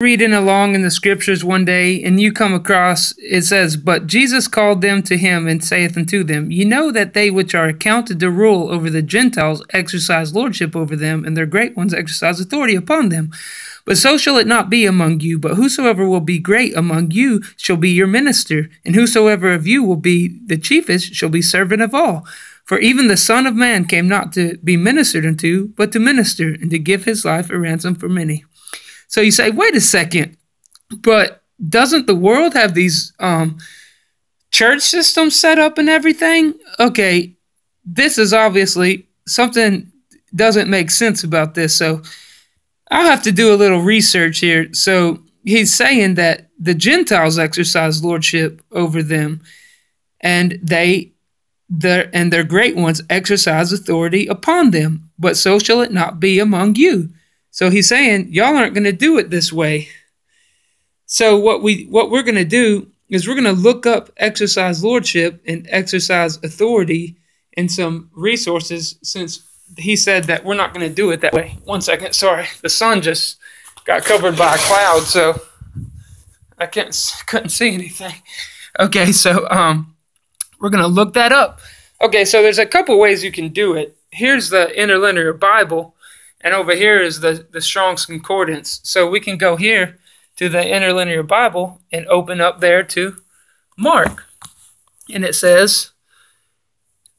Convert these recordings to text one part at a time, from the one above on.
reading along in the scriptures one day and you come across it says but jesus called them to him and saith unto them ye know that they which are accounted to rule over the gentiles exercise lordship over them and their great ones exercise authority upon them. But so shall it not be among you. But whosoever will be great among you shall be your minister and whosoever of you will be the chiefest shall be servant of all. For even the son of man came not to be ministered unto but to minister and to give his life a ransom for many so you say, wait a second, but doesn't the world have these um, church systems set up and everything? Okay, this is obviously something doesn't make sense about this. So I'll have to do a little research here. So he's saying that the Gentiles exercise lordship over them, and they their and their great ones exercise authority upon them. But so shall it not be among you. So he's saying, y'all aren't going to do it this way. So what we what we're going to do is we're going to look up exercise lordship and exercise authority in some resources since he said that we're not going to do it that way. One second, sorry. The sun just got covered by a cloud, so I can't couldn't see anything. Okay, so um we're going to look that up. Okay, so there's a couple ways you can do it. Here's the interlinear Bible and over here is the, the Strong's Concordance. So we can go here to the Interlinear Bible and open up there to Mark. And it says,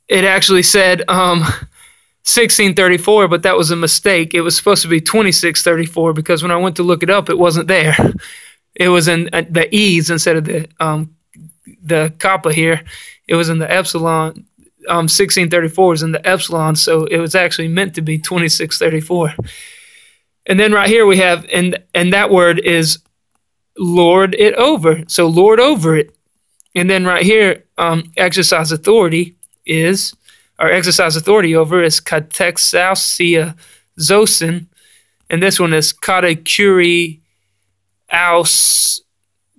it actually said um, 1634, but that was a mistake. It was supposed to be 2634 because when I went to look it up, it wasn't there. It was in uh, the E's instead of the um, the kappa here. It was in the epsilon um, 1634 is in the epsilon, so it was actually meant to be 2634. And then right here we have, and and that word is lord it over. So lord over it. And then right here, um, exercise authority is, or exercise authority over is katexausia zosin. And this one is katakuri aus,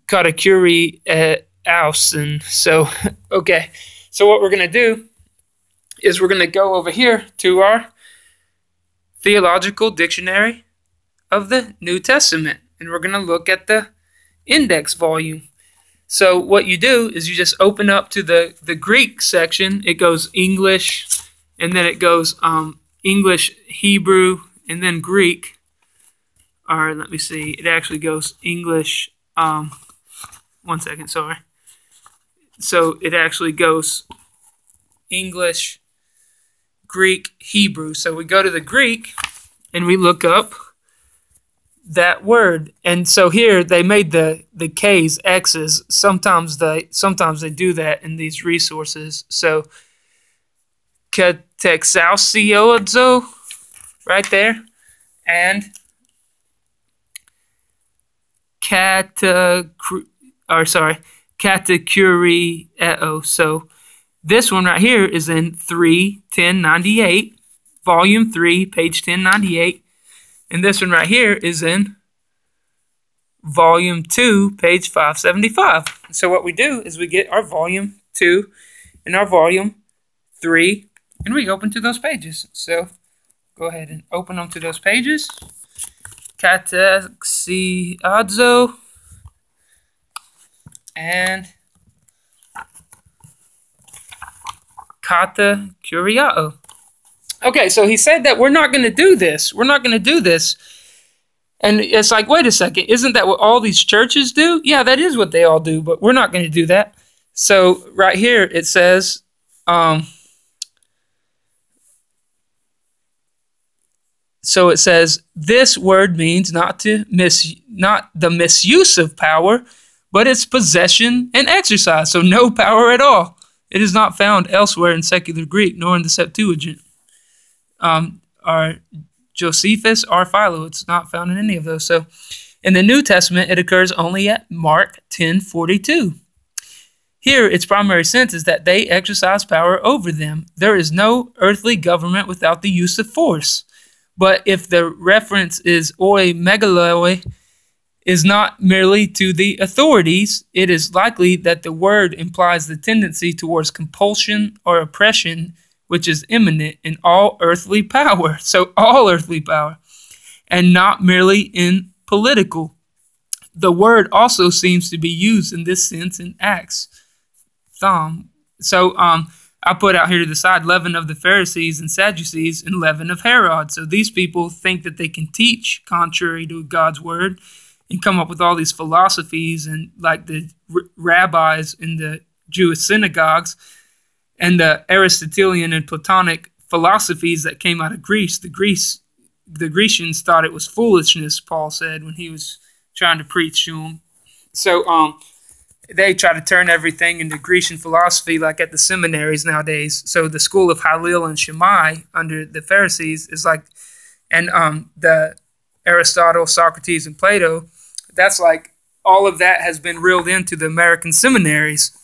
katakuri ausen. So, okay. So what we're going to do is we're going to go over here to our Theological Dictionary of the New Testament, and we're going to look at the index volume. So what you do is you just open up to the, the Greek section. It goes English, and then it goes um, English, Hebrew, and then Greek. Or let me see. It actually goes English. Um, one second, sorry. So it actually goes English, Greek, Hebrew. So we go to the Greek and we look up that word. And so here they made the the K's X's. Sometimes they sometimes they do that in these resources. So katexausiozo right there and cat or sorry katakurieo. So this one right here is in 3, 1098, volume 3, page 1098. And this one right here is in volume 2, page 575. So what we do is we get our volume 2 and our volume 3, and we open to those pages. So go ahead and open them to those pages. Kataxiadzo and Kata Curiao. Okay, so he said that we're not going to do this. We're not going to do this. And it's like, wait a second, isn't that what all these churches do? Yeah, that is what they all do, but we're not going to do that. So right here it says, um, so it says this word means not to miss, not the misuse of power, but its possession and exercise. So no power at all. It is not found elsewhere in secular Greek, nor in the Septuagint. Um, our Josephus, our Philo, it's not found in any of those. So in the New Testament, it occurs only at Mark 10:42. Here, its primary sense is that they exercise power over them. There is no earthly government without the use of force. But if the reference is oi megaloi, is not merely to the authorities, it is likely that the word implies the tendency towards compulsion or oppression, which is immanent in all earthly power. So, all earthly power, and not merely in political the word also seems to be used in this sense in Acts. Thom. So um, I put out here to the side leaven of the Pharisees and Sadducees and leaven of Herod. So these people think that they can teach contrary to God's word and come up with all these philosophies and like the rabbis in the Jewish synagogues and the Aristotelian and Platonic philosophies that came out of Greece. The Greece the Grecians thought it was foolishness, Paul said when he was trying to preach to them. So um they try to turn everything into Grecian philosophy like at the seminaries nowadays. So the school of Hillel and Shammai under the Pharisees is like and um the Aristotle, Socrates, and Plato, that's like all of that has been reeled into the American seminaries.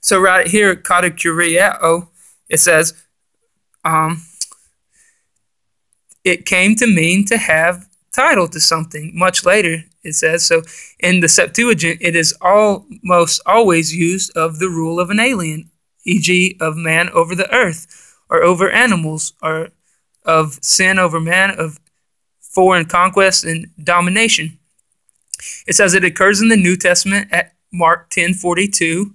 So right here, katakuriao, it says, um, it came to mean to have title to something. Much later, it says so. In the Septuagint, it is almost always used of the rule of an alien, e.g., of man over the earth, or over animals, or of sin over man, of foreign conquest and domination. It says it occurs in the New Testament at Mark 10:42.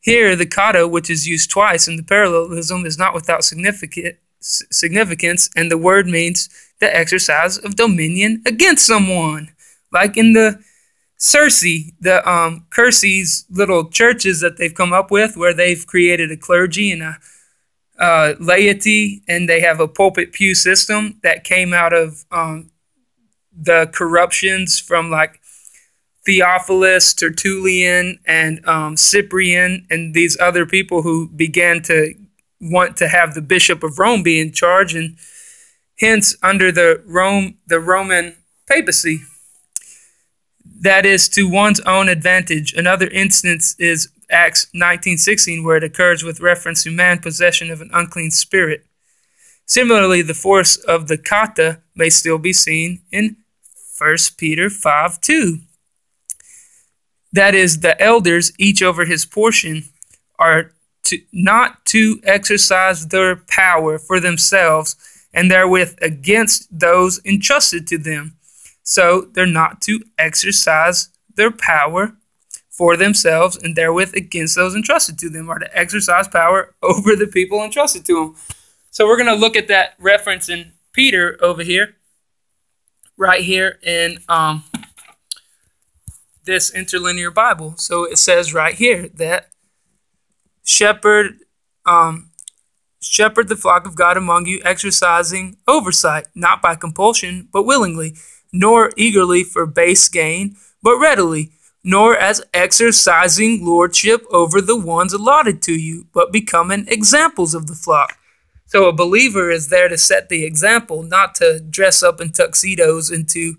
Here, the kata, which is used twice in the parallelism, is not without significance, and the word means the exercise of dominion against someone, like in the Circe, the um, Kirces little churches that they've come up with, where they've created a clergy and a uh, laity, and they have a pulpit pew system that came out of um, the corruptions from like Theophilus, Tertullian, and um, Cyprian, and these other people who began to want to have the Bishop of Rome be in charge, and hence under the Rome, the Roman papacy. That is to one's own advantage. Another instance is Acts 19:16, where it occurs with reference to man possession of an unclean spirit. Similarly, the force of the kata may still be seen in 1 Peter 5:2. That is, the elders, each over his portion, are to, not to exercise their power for themselves and therewith against those entrusted to them. So they're not to exercise their power for themselves and therewith against those entrusted to them, are to exercise power over the people entrusted to them. So we're going to look at that reference in Peter over here, right here in um, this interlinear Bible. So it says right here that shepherd um, shepherd the flock of God among you, exercising oversight, not by compulsion, but willingly, nor eagerly for base gain, but readily, nor as exercising lordship over the ones allotted to you, but becoming examples of the flock. So a believer is there to set the example, not to dress up in tuxedos and to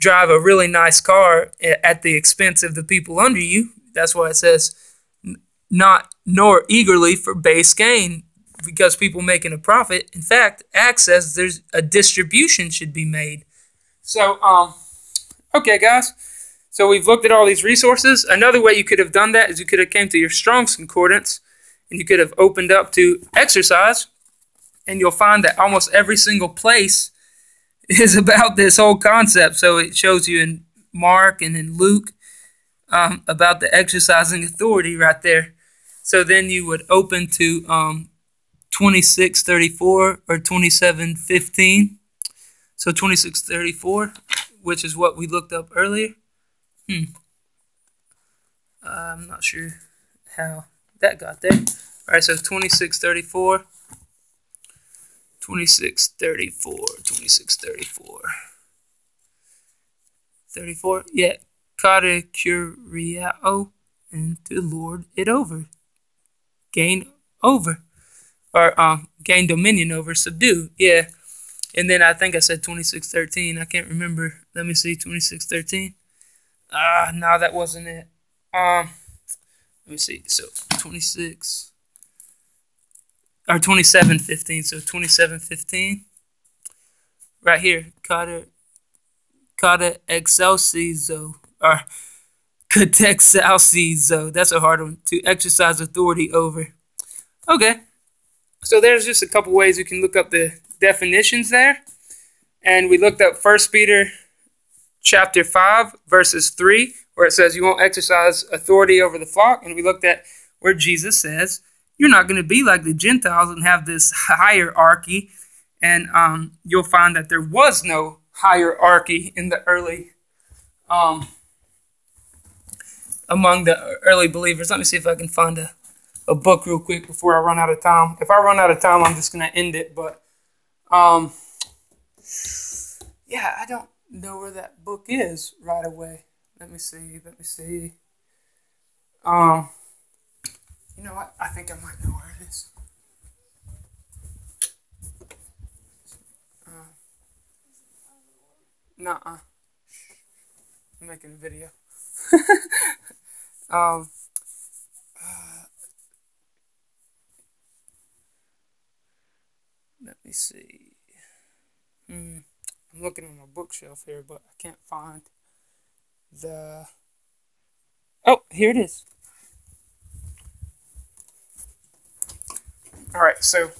drive a really nice car at the expense of the people under you. That's why it says not nor eagerly for base gain because people making a profit. In fact, access there's a distribution should be made. So, um, okay, guys. So we've looked at all these resources. Another way you could have done that is you could have came to your Strong's Concordance and you could have opened up to exercise, and you'll find that almost every single place is about this whole concept. So it shows you in Mark and in Luke um, about the exercising authority right there. So then you would open to um, 2634 or 2715. So 2634, which is what we looked up earlier. Hmm. Uh, I'm not sure how that got there. All right, so 2634. 2634, 2634. 34, yeah. Curiao and to lord it over gain over or um, gain dominion over, subdue. Yeah. And then I think I said 2613. I can't remember. Let me see, 2613. Ah, no, that wasn't it. Um, let me see. So 26 or 2715. So 2715. Right here, Carter Carter excelsizo or Catexalcizo. That's a hard one. To exercise authority over. Okay. So there's just a couple ways we can look up the definitions there. And we looked up First Peter chapter 5, verses 3, where it says, You won't exercise authority over the flock. And we looked at where Jesus says, You're not going to be like the Gentiles and have this hierarchy. And um, you'll find that there was no hierarchy in the early, um, among the early believers. Let me see if I can find a, a book real quick before I run out of time. If I run out of time, I'm just going to end it. But, um, yeah, I don't know where that book is right away. Let me see. Let me see. Um, you know what? I think I might know where it is. Uh, Nuh-uh. I'm making a video. um, uh, let me see. Hmm. I'm looking on my bookshelf here, but I can't find the. Oh, here it is. All right, so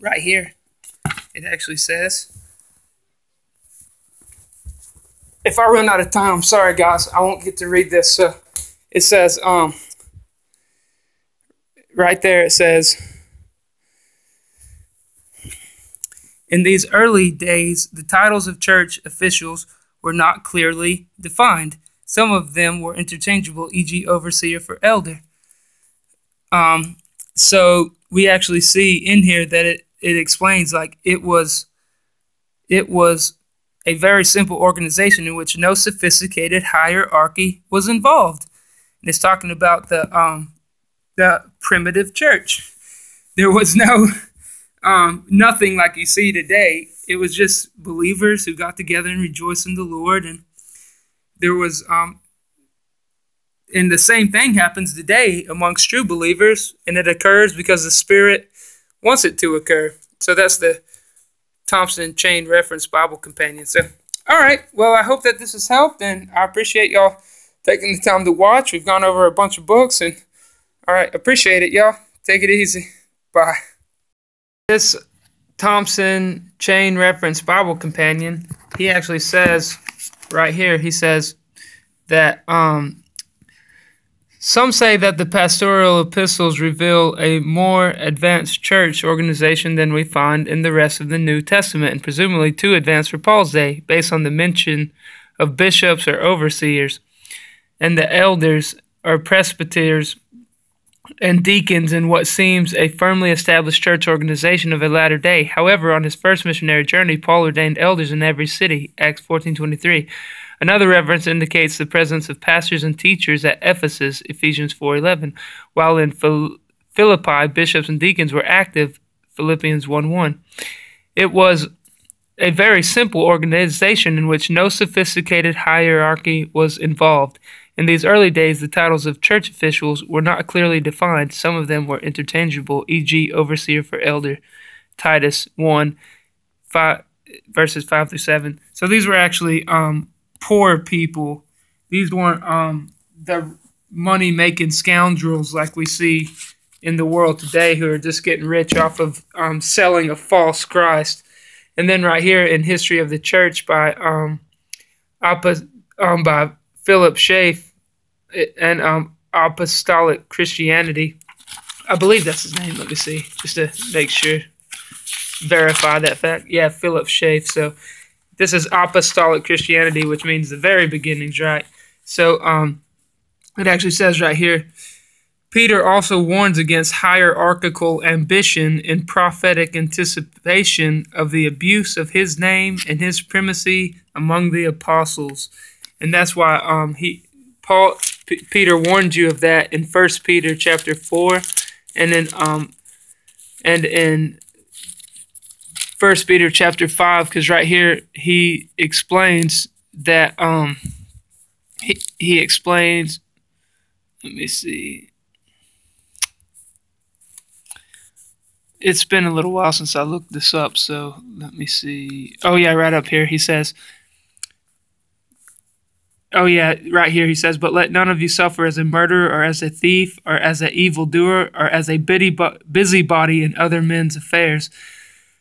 right here, it actually says. If I run out of time, sorry, guys, I won't get to read this. So it says, um, right there, it says In these early days, the titles of church officials were not clearly defined. Some of them were interchangeable, e.g., overseer for elder. Um, so we actually see in here that it, it explains like it was it was a very simple organization in which no sophisticated hierarchy was involved. And it's talking about the um, the primitive church. There was no um, nothing like you see today. It was just believers who got together and rejoiced in the Lord. And there was, um, and the same thing happens today amongst true believers, and it occurs because the Spirit wants it to occur. So that's the Thompson Chain Reference Bible Companion. So, all right. Well, I hope that this has helped, and I appreciate y'all taking the time to watch. We've gone over a bunch of books, and all right, appreciate it, y'all. Take it easy. Bye. This Thompson Chain Reference Bible Companion, he actually says right here, he says that um, some say that the pastoral epistles reveal a more advanced church organization than we find in the rest of the New Testament, and presumably too advanced for Paul's day, based on the mention of bishops or overseers, and the elders or presbyters and deacons in what seems a firmly established church organization of a latter day. However, on his first missionary journey, Paul ordained elders in every city, Acts 14.23. Another reference indicates the presence of pastors and teachers at Ephesus, Ephesians 4.11, while in Philippi, bishops and deacons were active, Philippians 1.1. It was a very simple organization in which no sophisticated hierarchy was involved. In these early days, the titles of church officials were not clearly defined. Some of them were interchangeable, e.g., overseer for elder, Titus 1, 5, verses 5 through 7. So these were actually um, poor people. These weren't um, the money making scoundrels like we see in the world today who are just getting rich off of um, selling a false Christ. And then right here in History of the Church by um, um by Philip Schaff, and um, Apostolic Christianity. I believe that's his name. Let me see, just to make sure, verify that fact. Yeah, Philip Schaff. So this is Apostolic Christianity, which means the very beginnings, right? So um, it actually says right here. Peter also warns against hierarchical ambition and prophetic anticipation of the abuse of his name and his primacy among the apostles, and that's why um, he Paul P- Peter warned you of that in First Peter chapter four, and then um, and in First Peter chapter five, because right here he explains that um, he he explains. Let me see. It's been a little while since I looked this up, so let me see. Oh yeah, right up here he says Oh yeah, right here he says, "But let none of you suffer as a murderer, or as a thief, or as an evildoer, or as a busybody in other men's affairs."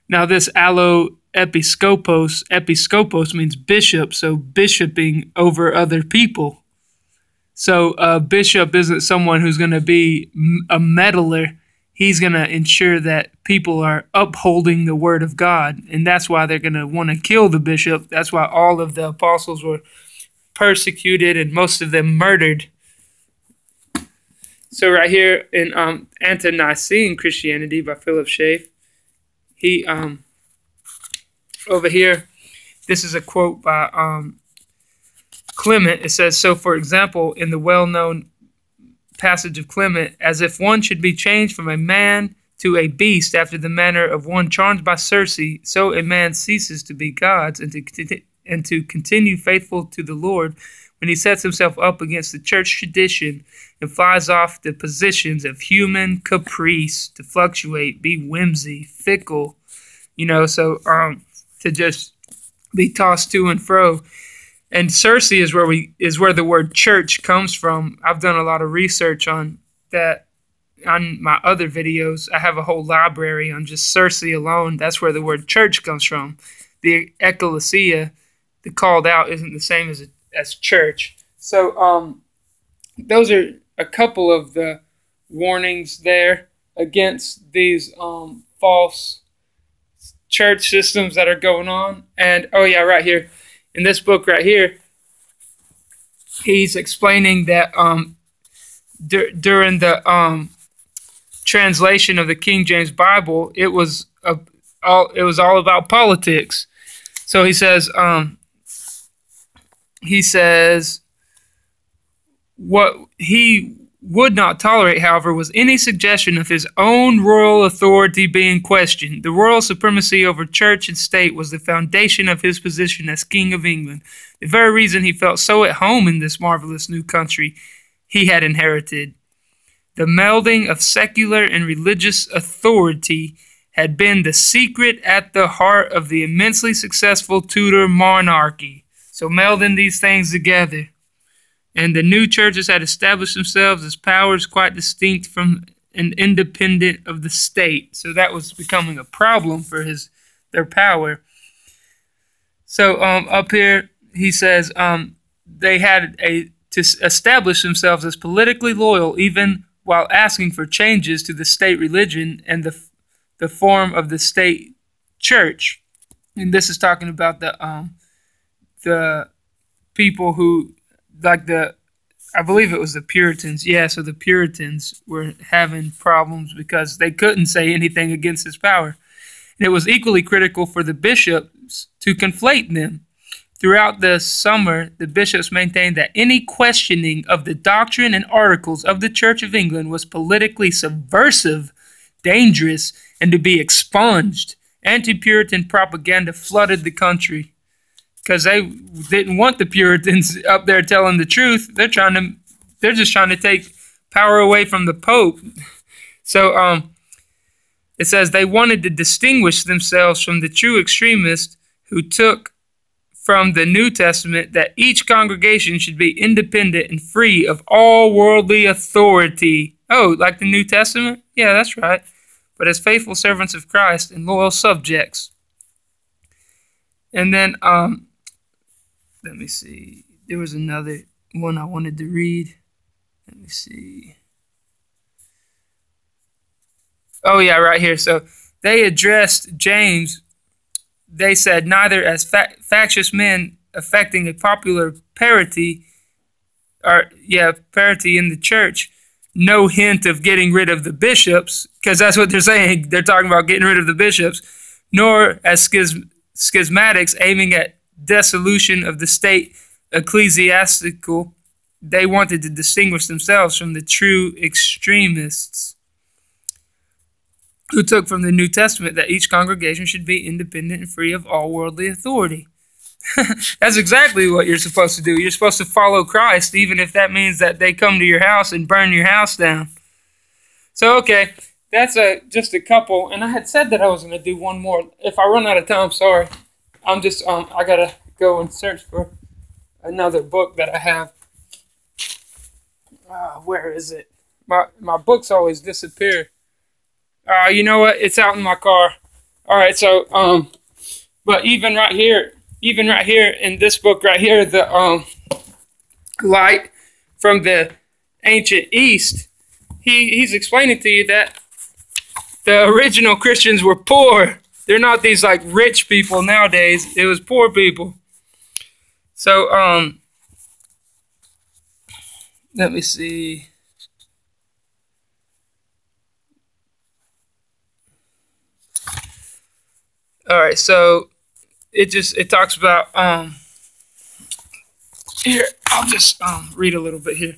Now, this allo episcopos. Episcopos means bishop, so bishoping over other people. So a bishop isn't someone who's going to be a meddler. He's going to ensure that people are upholding the word of God, and that's why they're going to want to kill the bishop. That's why all of the apostles were persecuted and most of them murdered. So right here in um, Ante-Nicene Christianity by Philip Schaff, he um, over here, this is a quote by um, Clement. It says, "So, for example, in the well-known passage of Clement, as if one should be changed from a man to a beast after the manner of one charmed by Circe, so a man ceases to be God's and to and to continue faithful to the Lord." When he sets himself up against the church tradition and flies off the positions of human caprice to fluctuate, be whimsy, fickle, you know, so um, to just be tossed to and fro. And Circe is where we is where the word church comes from. I've done a lot of research on that on my other videos. I have a whole library on just Circe alone. That's where the word church comes from. The ecclesia, the called out, isn't the same as a, as church. So um, those are a couple of the warnings there against these um, false church systems that are going on. And oh yeah, right here in this book right here, he's explaining that um, during the um, translation of the King James Bible, it was a, all it was all about politics. So he says, um, he says, what he would not tolerate, however, was any suggestion of his own royal authority being questioned. The royal supremacy over church and state was the foundation of his position as King of England, the very reason he felt so at home in this marvelous new country he had inherited. The melding of secular and religious authority had been the secret at the heart of the immensely successful Tudor monarchy. So, melding these things together and the new churches had established themselves as powers quite distinct from and independent of the state. So that was becoming a problem for his their power. So um, up here he says um, they had a to establish themselves as politically loyal even while asking for changes to the state religion and the the form of the state church. And this is talking about the um, the people who like the I believe it was the Puritans. Yeah, so the Puritans were having problems because they couldn't say anything against his power. And it was equally critical for the bishops to conflate them. Throughout the summer, the bishops maintained that any questioning of the doctrine and articles of the Church of England was politically subversive, dangerous, and to be expunged. Anti Puritan propaganda flooded the country because they didn't want the Puritans up there telling the truth. They're trying to, they're just trying to take power away from the Pope. So um, it says they wanted to distinguish themselves from the true extremists who took from the New Testament that each congregation should be independent and free of all worldly authority. Oh, like the New Testament? Yeah, that's right. But as faithful servants of Christ and loyal subjects. And then um, let me see. There was another one I wanted to read. Let me see. Oh, yeah, right here. So they addressed James. They said, neither as fa- factious men affecting a popular parity, or, yeah, parity in the church, no hint of getting rid of the bishops, because that's what they're saying. They're talking about getting rid of the bishops, nor as schism- schismatics aiming at dissolution of the state ecclesiastical, they wanted to distinguish themselves from the true extremists who took from the New Testament that each congregation should be independent and free of all worldly authority. That's exactly what you're supposed to do. You're supposed to follow Christ, even if that means that they come to your house and burn your house down. So, okay, that's a just a couple. And I had said that I was going to do one more. If I run out of time, sorry. I'm just um I gotta go and search for another book that I have. Uh, where is it? My my books always disappear. Uh, you know what? It's out in my car. All right, so um, But even right here, even right here in this book right here, the um, light from the ancient East, he, he's explaining to you that the original Christians were poor. They're not these like rich people nowadays. It was poor people. So, um, let me see. All right, so it just it talks about um here I'll just um read a little bit here.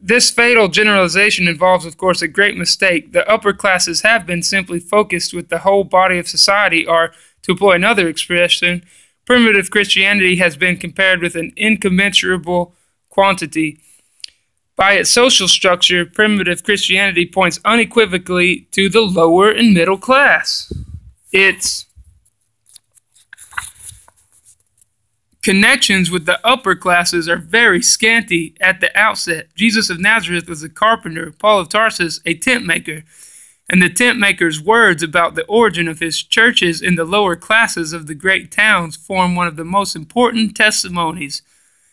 This fatal generalization involves, of course, a great mistake. The upper classes have been simply focused with the whole body of society, or, to employ another expression, primitive Christianity has been compared with an incommensurable quantity. By its social structure, primitive Christianity points unequivocally to the lower and middle class. Its connections with the upper classes are very scanty at the outset. Jesus of Nazareth was a carpenter, Paul of Tarsus a tent maker, and the tent maker's words about the origin of his churches in the lower classes of the great towns form one of the most important testimonies,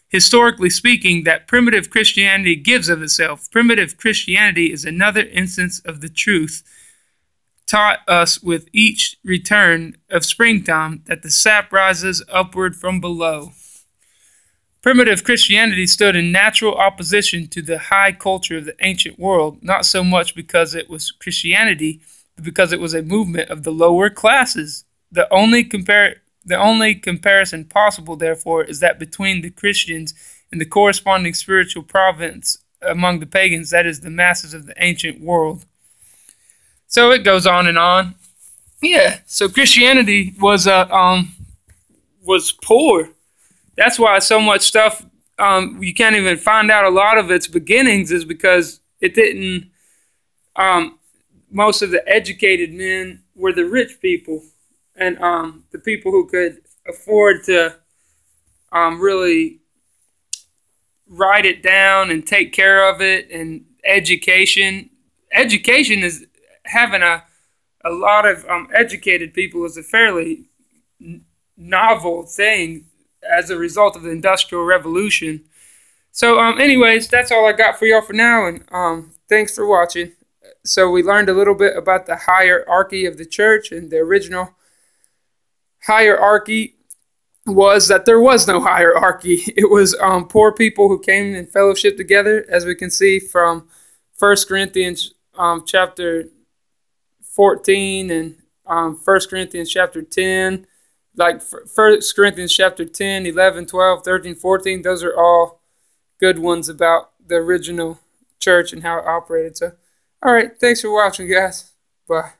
historically speaking, that primitive Christianity gives of itself. Primitive Christianity is another instance of the truth taught us with each return of springtime that the sap rises upward from below. Primitive Christianity stood in natural opposition to the high culture of the ancient world, not so much because it was Christianity, but because it was a movement of the lower classes. The only compare the only comparison possible, therefore, is that between the Christians and the corresponding spiritual province among the pagans, that is, the masses of the ancient world. So it goes on and on. Yeah. So Christianity was uh, um was poor. That's why so much stuff um, you can't even find out a lot of its beginnings is because it didn't. Um, most of the educated men were the rich people, and um, the people who could afford to um, really write it down and take care of it. And education, education is having a a lot of um, educated people is a fairly novel thing as a result of the industrial revolution. So, um, anyways, that's all I got for y'all for now, and um, thanks for watching. So we learned a little bit about the hierarchy of the church, and the original hierarchy was that there was no hierarchy. It was um, poor people who came in fellowship together, as we can see from First Corinthians um, chapter 14 and um, 1 Corinthians chapter 10, like 1 Corinthians chapter 10, 11, 12, 13, 14, those are all good ones about the original church and how it operated. So, all right, thanks for watching, guys. Bye.